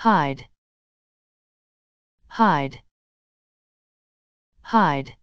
hide. Hide. Hide.